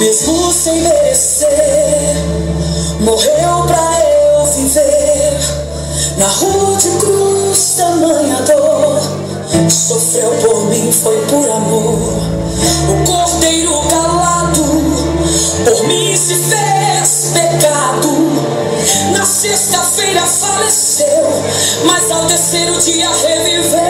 mesmo sem merecer. Morreu pra eu viver na rua de cruz, tamanha dor. Sofreu por mim, foi por amor. O cordeiro calado por mim se fez pecado. Na sexta-feira faleceu, mas ao terceiro dia reviveu.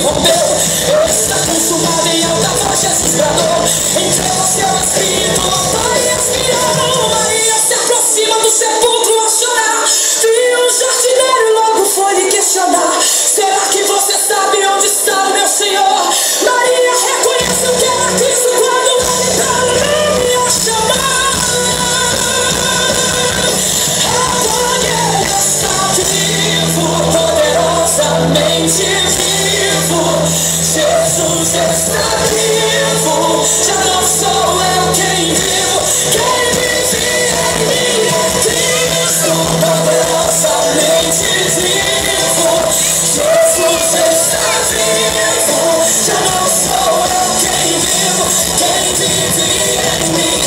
rompeu. Eu está consumado em alta voz, Jesus bradou. Let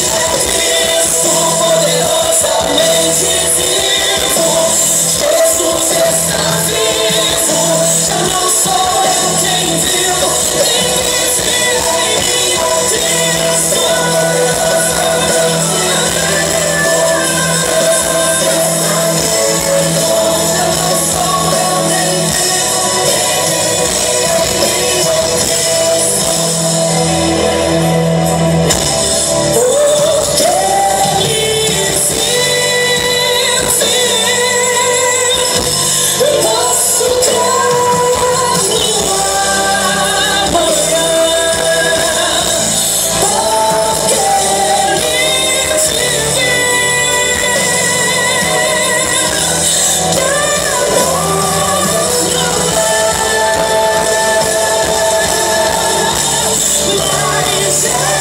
Lies